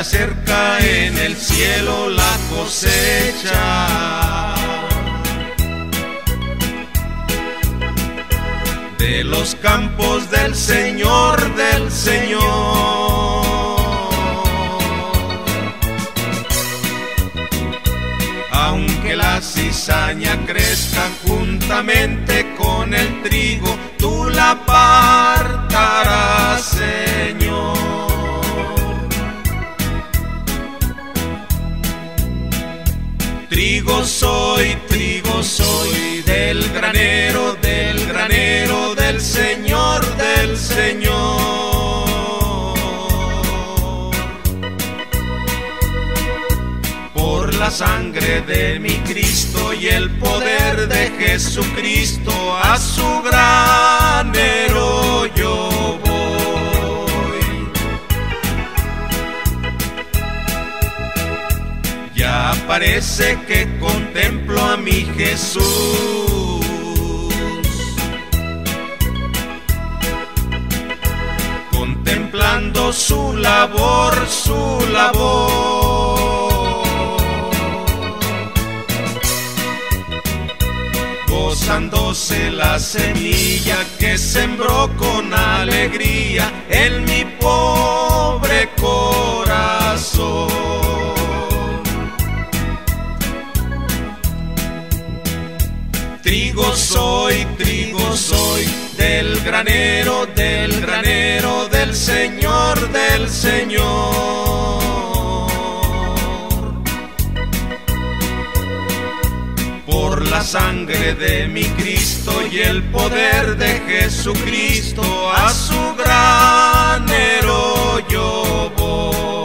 Ya Gozándose la semilla que sembró con alegría en mi pobre corazón. Trigo soy, trigo soy, del granero, del granero, del Señor, del Señor. Sangre de mi Cristo y el poder de Jesucristo, a su granero yo voy.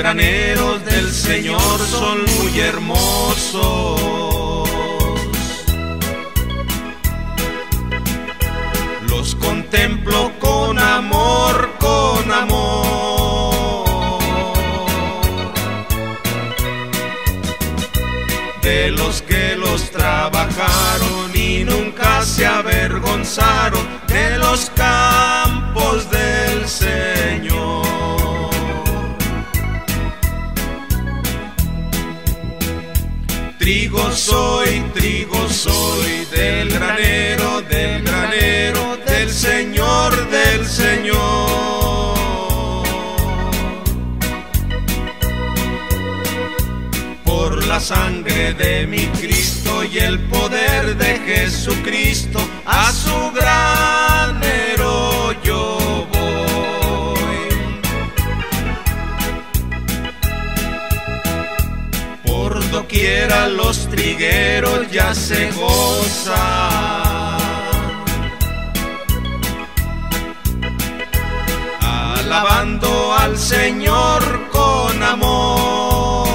Graneros del Señor son muy hermosos. Los contemplo con amor, con amor. De los que los trabajaron y nunca se avergonzaron de los campos del Señor. Trigo soy, trigo soy, del granero, del granero, del Señor, del Señor. Por la sangre de mi Cristo y el poder de Jesucristo, a su granero Por doquiera los trigueros ya se gozan. Alabando al Señor con amor.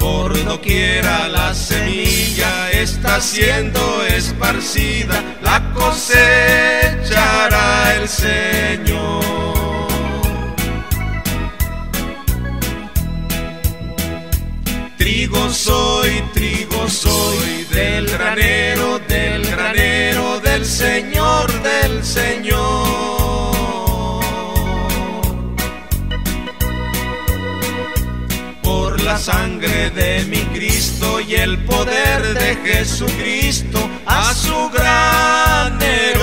Por doquiera la semilla está siendo esparcida, la cosechará el Señor. Trigo soy, trigo soy, del granero, del granero, del Señor, del Señor. Por la sangre de mi Cristo y el poder de Jesucristo, a su granero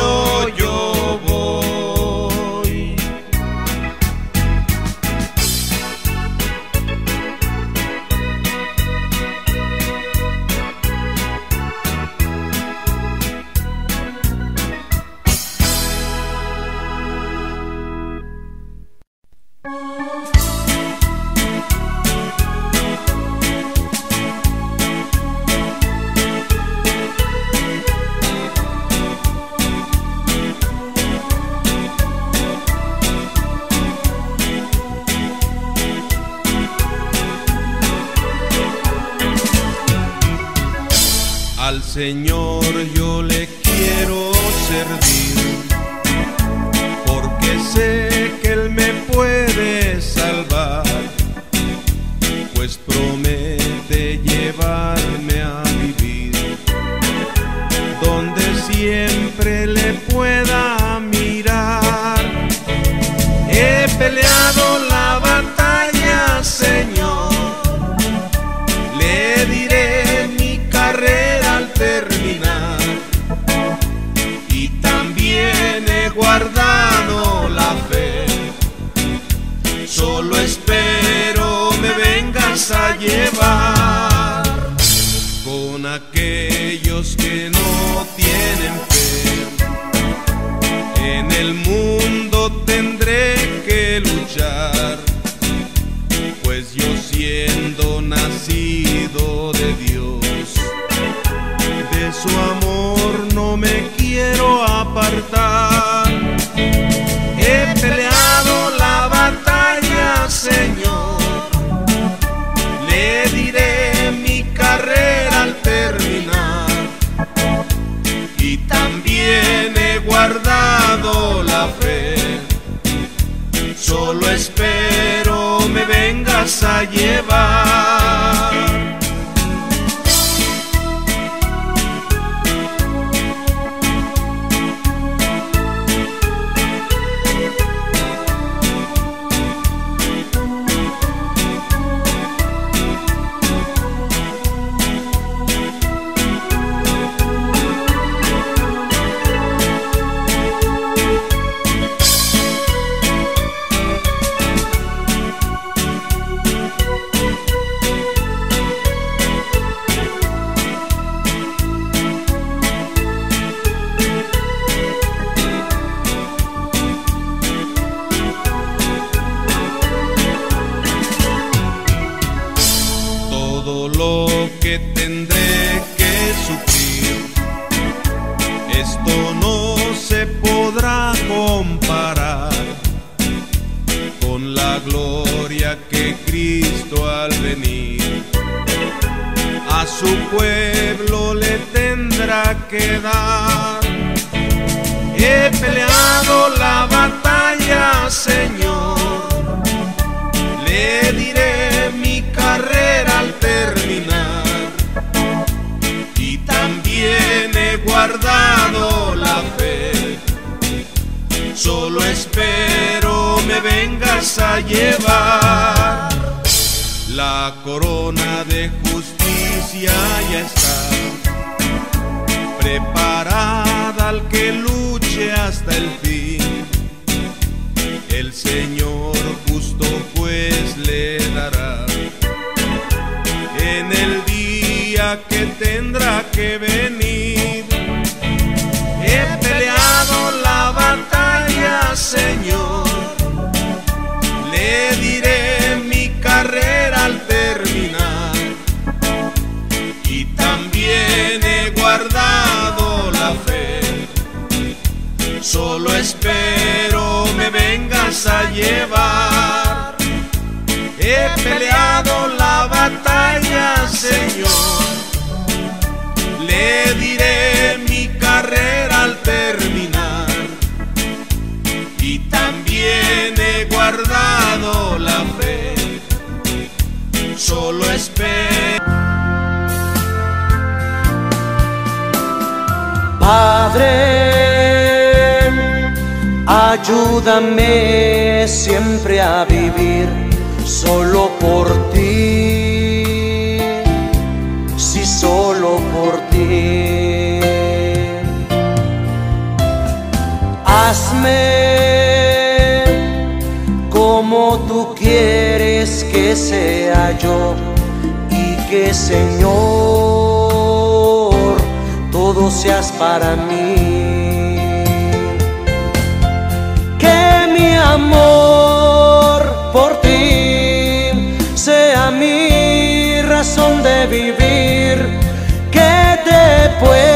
Señor que tendré que sufrir. Esto no se podrá comparar con la gloria que Cristo al venir a su pueblo le tendrá que dar. He peleado la batalla, Señor espero me vengas a llevar. La corona de justicia ya está preparada al que luche hasta el fin el Señor justo pues le dará en el día que tendrá que venir. Señor, le diré mi carrera al terminar y también he guardado la fe. Solo espero me vengas a llevar. He peleado la batalla, Señor. Le diré Solo espero. Padre, ayúdame siempre a vivir solo por ti, si solo por ti. Hazme como tú quieres que sea yo y que Señor todo seas para mí. Que mi amor por ti sea mi razón de vivir, que te pueda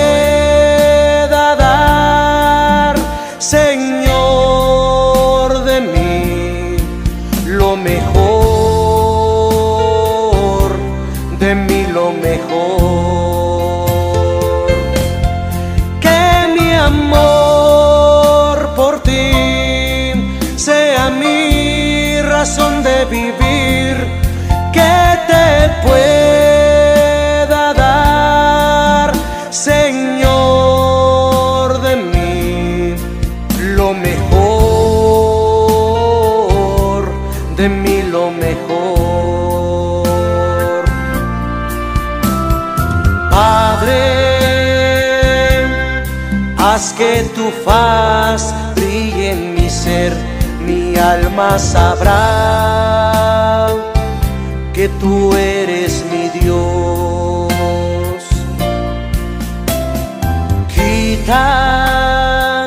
sea mi razón de vivir, que te pueda dar, Señor, de mí lo mejor, de mí lo mejor. Padre, haz que tu faz alma sabrá que tú eres mi Dios. Quita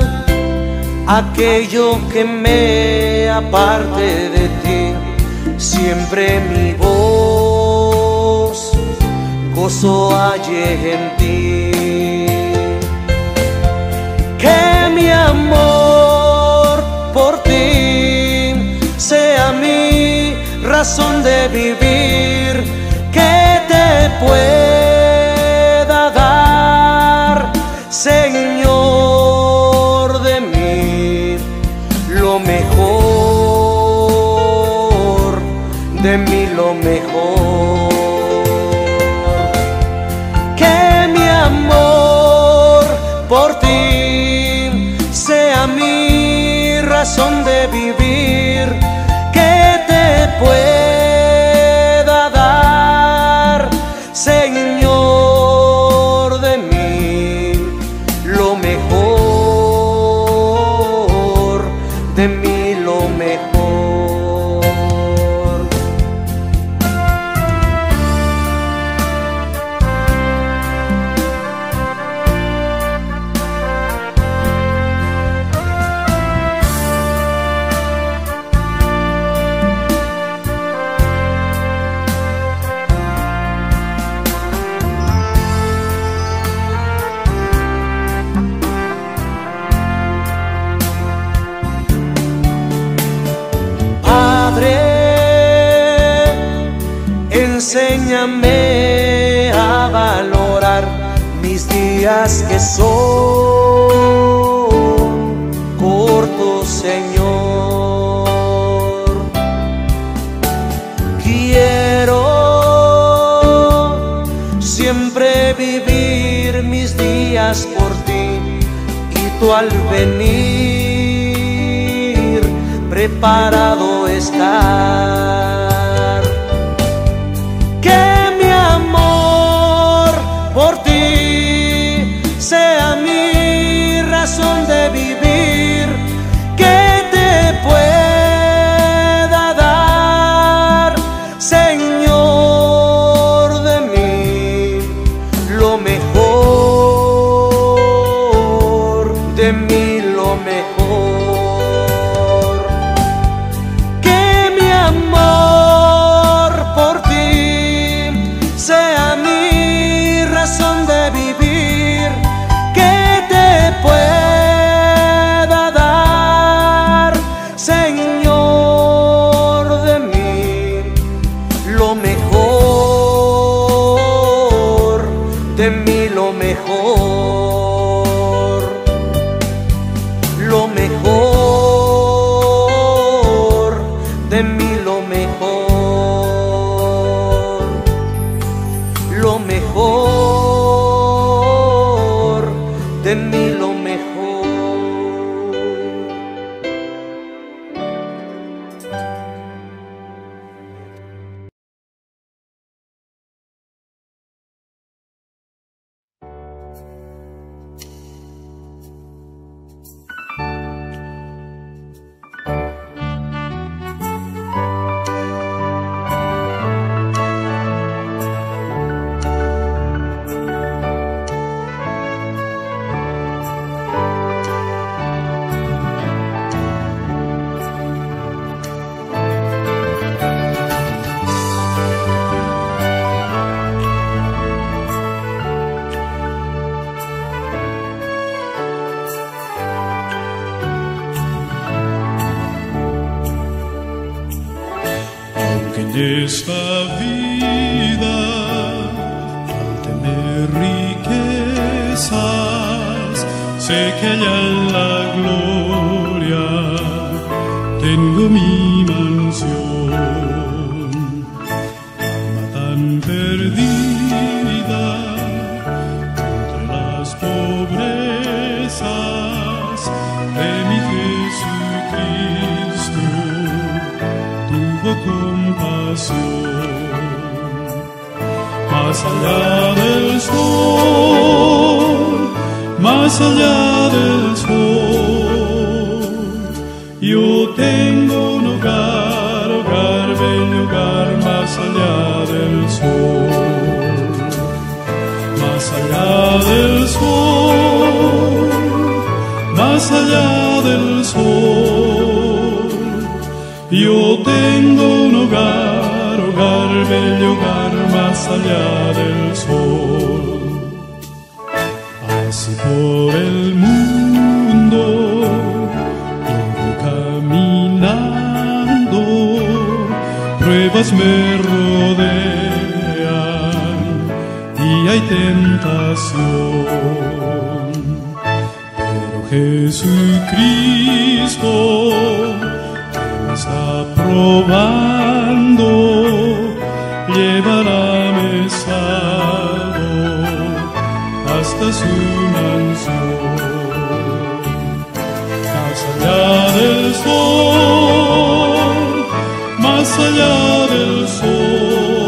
aquello que me aparte de ti, siempre mi voz gozo halle en ti. Sea mi razón de vivir, que te pueda después. corazón corto, Señor. Quiero siempre vivir mis días por ti y tú al venir preparado estás. Por el mundo todo caminando, pruebas me rodean y hay tentación. Pero Jesucristo que me está probando llevará allá del sol.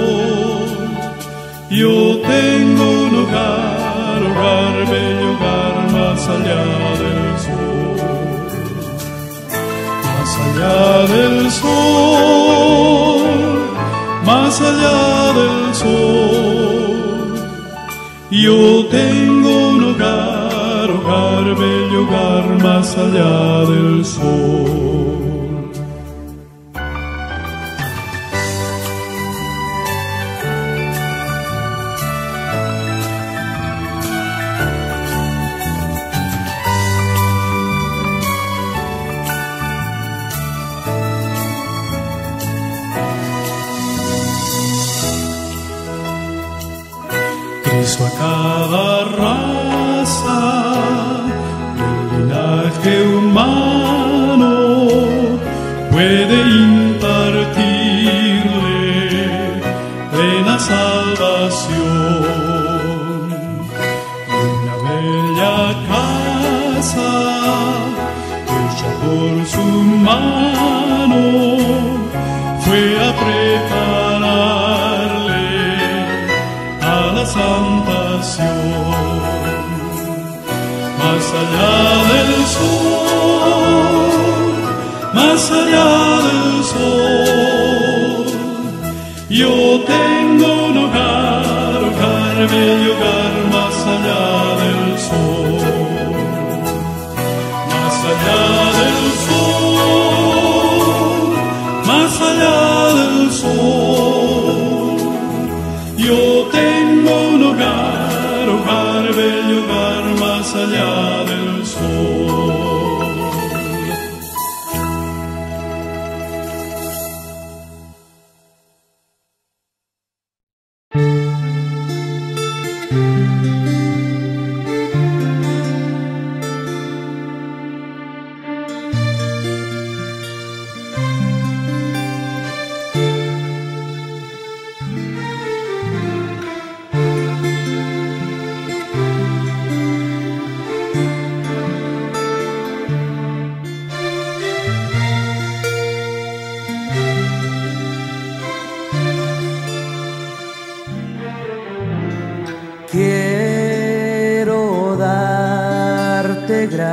Yo tengo un hogar, hogar, bello hogar, más allá del sol. Más allá del sol, más allá del sol. Yo tengo un hogar, hogar, bello hogar, más allá del sol. Sana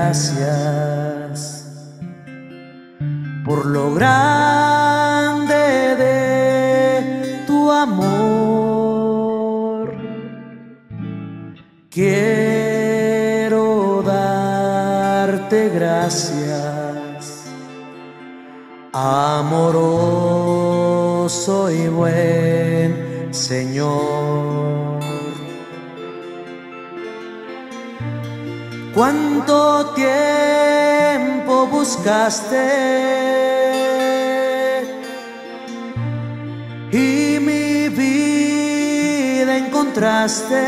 gracias. tiempo buscaste y mi vida encontraste.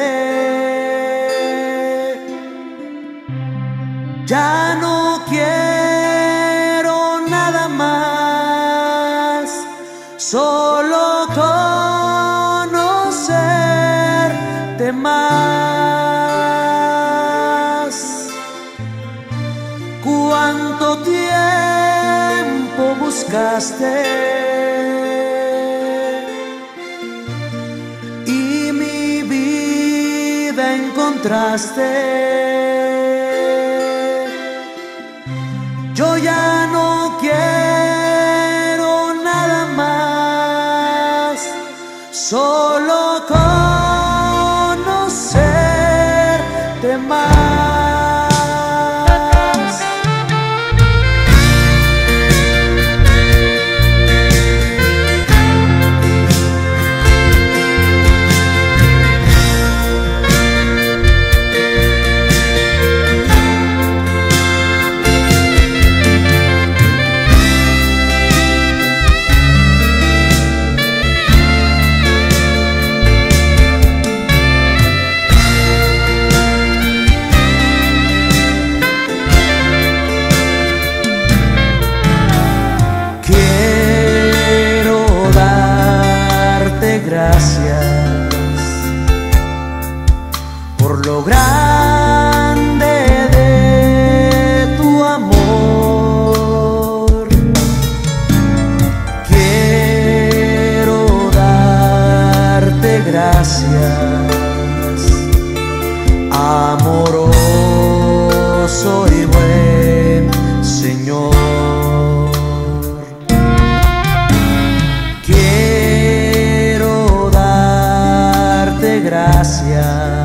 Ya y mi vida encontraste. Gracias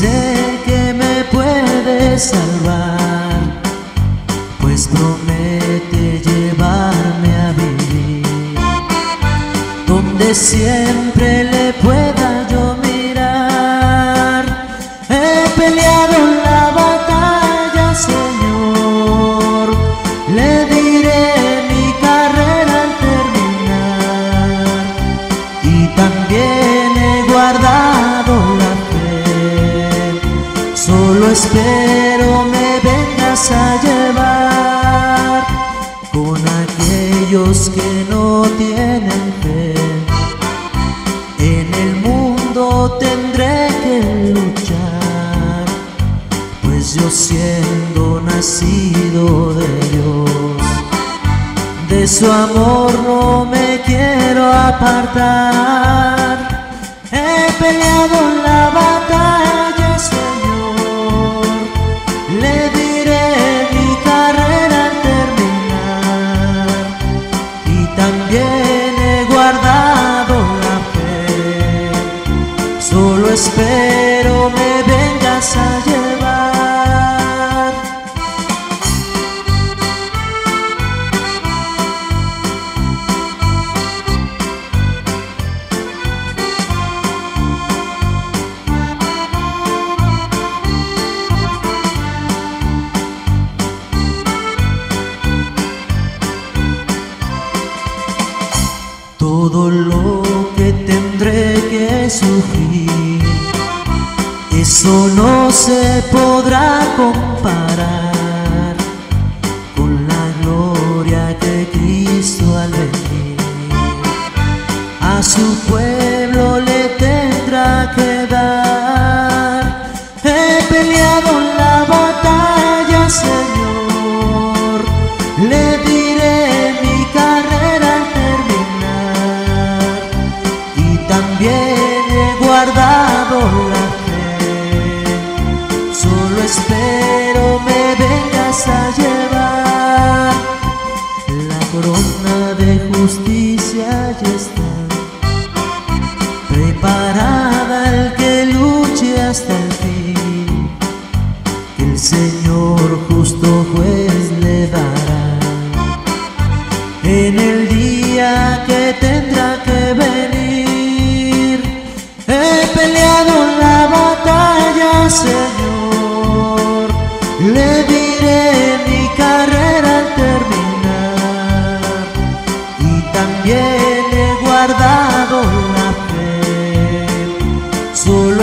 Sé que me puedes salvar, pues promete llevarme a vivir donde siempre le puedo. su amor no me quiero apartar. He peleado podrá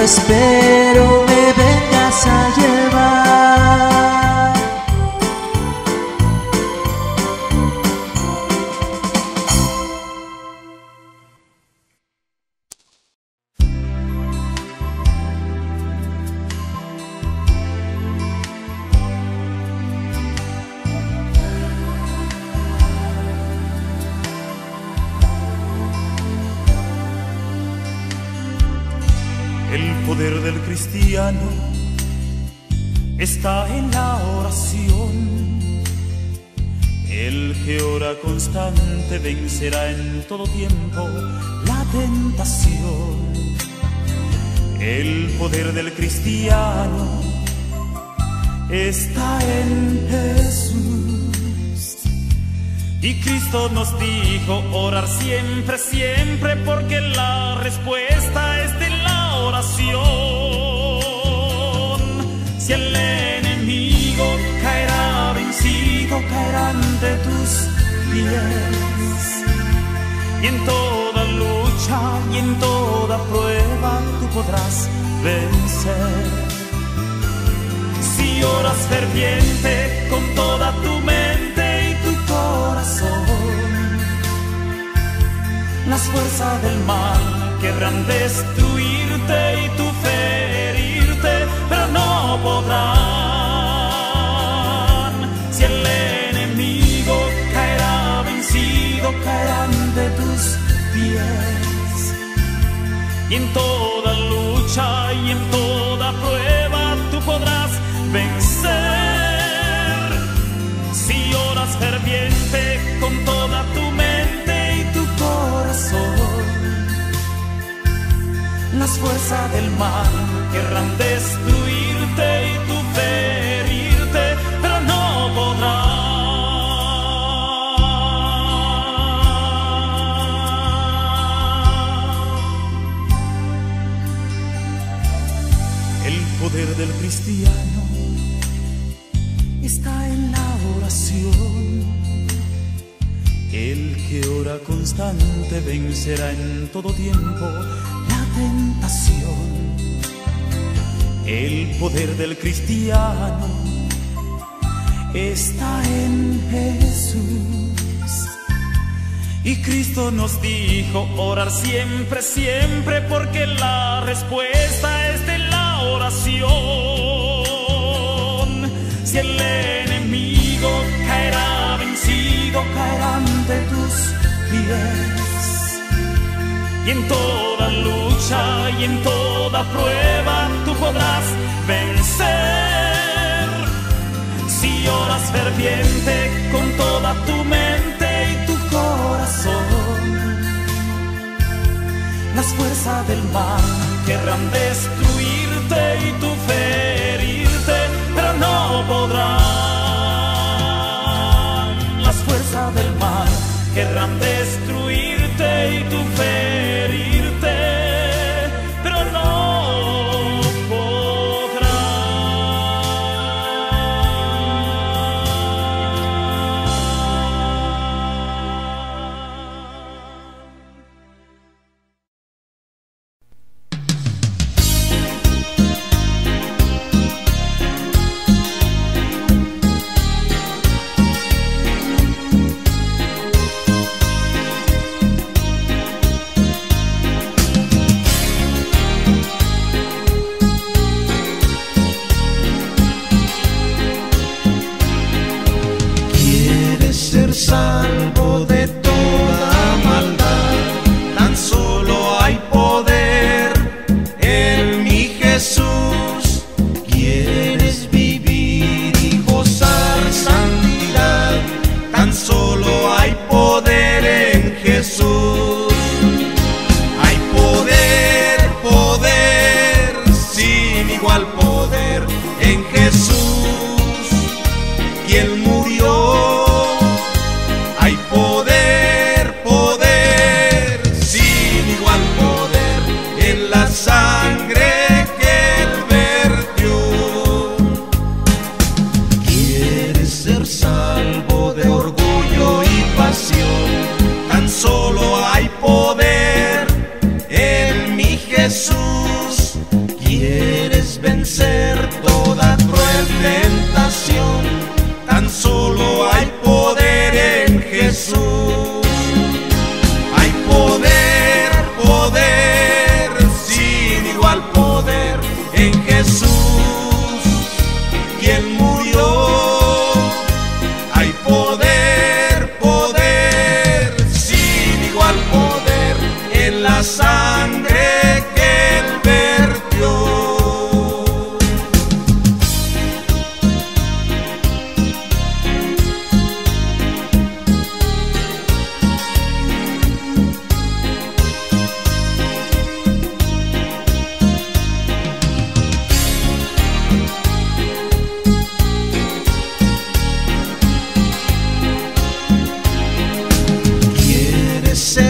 espero me vengas a todo tiempo la tentación. El poder del cristiano está en Jesús. Y Cristo nos dijo orar siempre, siempre, porque la respuesta es de la oración. Si el enemigo caerá vencido, caerá ante tus pies. Y en toda lucha y en toda prueba tú podrás vencer. Si oras ferviente con toda tu mente y tu corazón, las fuerzas del mal querrán destruirte y tu ferirte, pero no podrán. Y en toda lucha y en toda prueba tú podrás vencer. Si oras ferviente con toda tu mente y tu corazón, las fuerzas del mal querrán destruirte del cristiano está en la oración. El que ora constante vencerá en todo tiempo la tentación. El poder del cristiano está en Jesús. Y Cristo nos dijo orar siempre, siempre, porque la respuesta Si el enemigo caerá vencido, caerá ante tus pies. y en toda lucha y en toda prueba tú podrás vencer. Si oras ferviente con toda tu mente y tu corazón, las fuerzas del mal querrán y tu ferirte, pero no podrán. Las fuerzas del mal querrán destruirte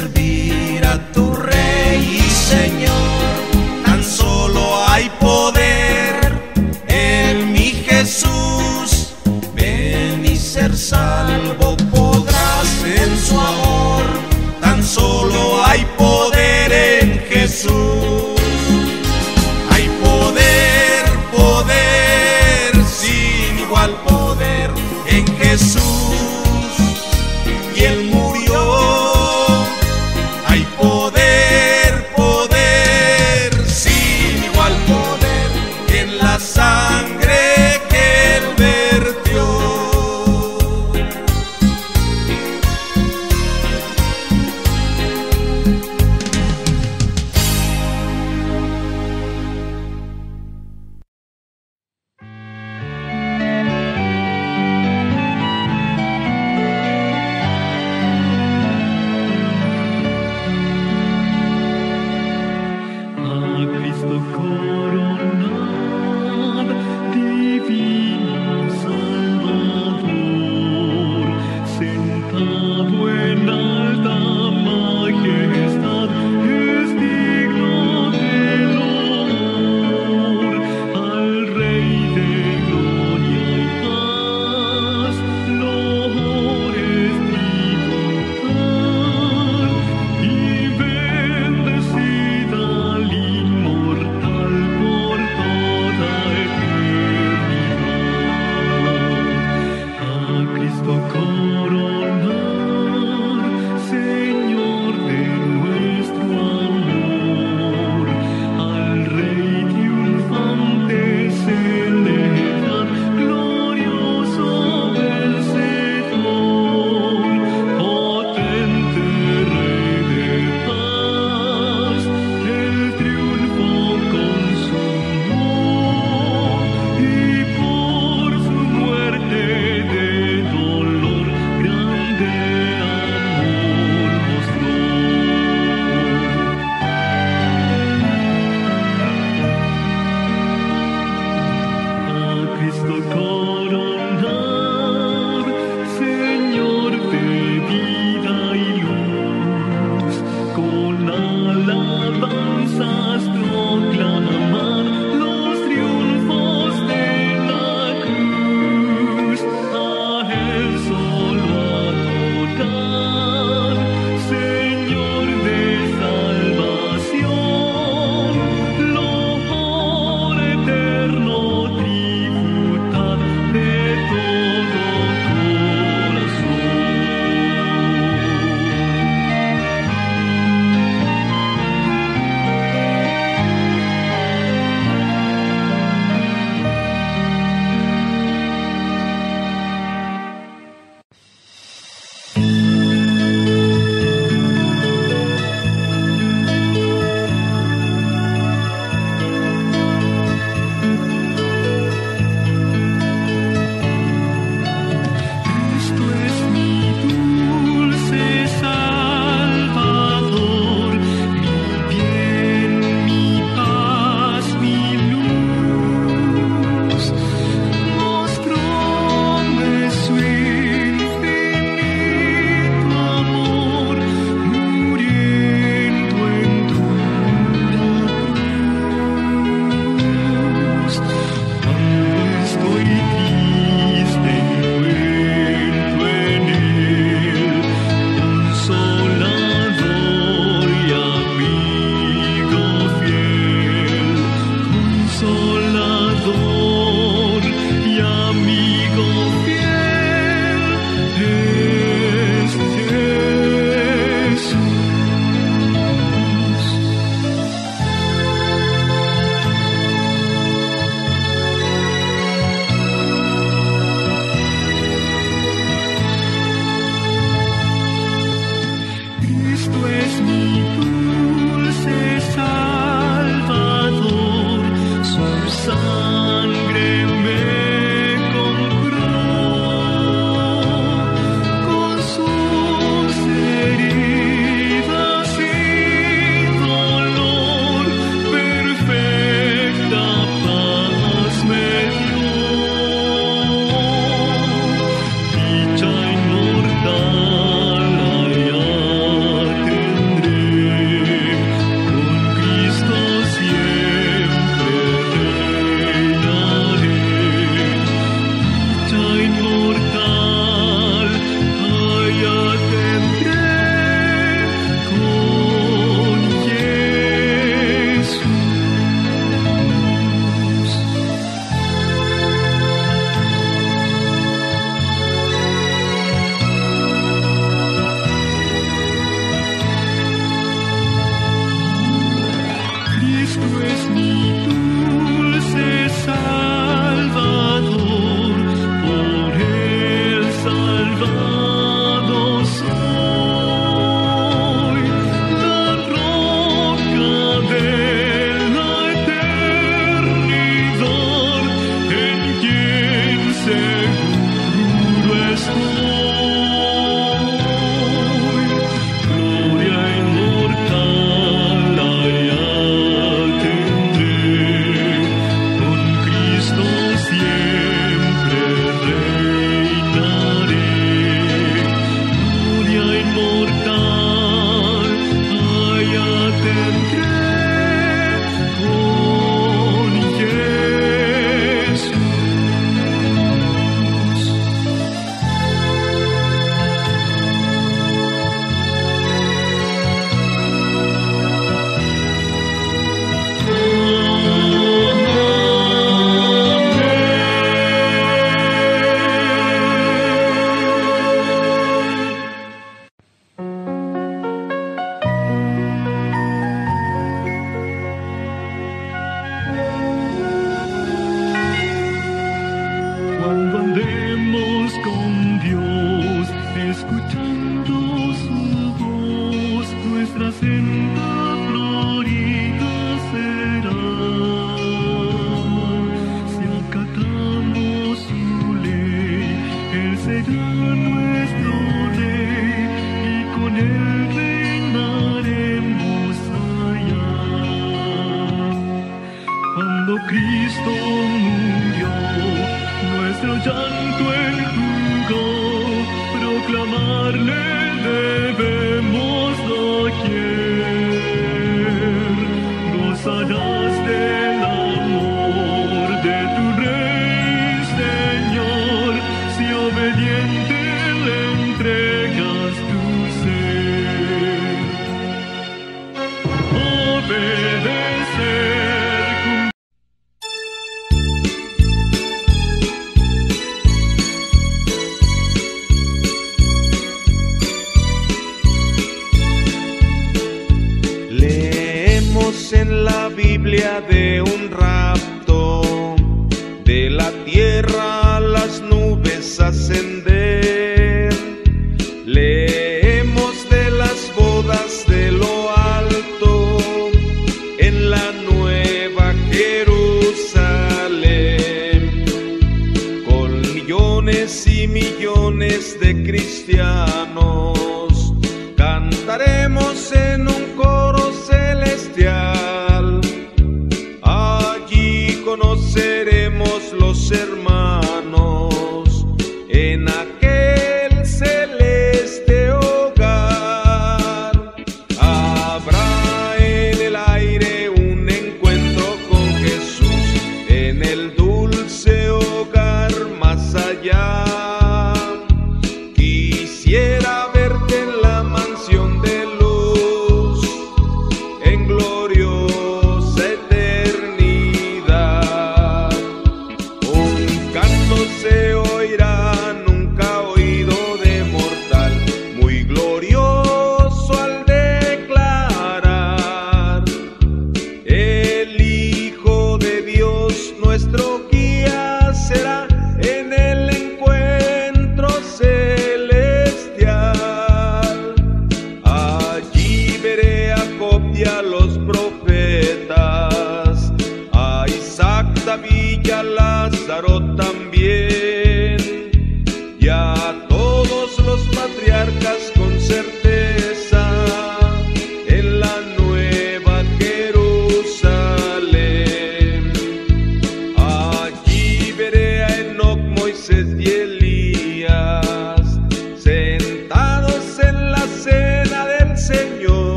servirti.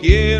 Quiero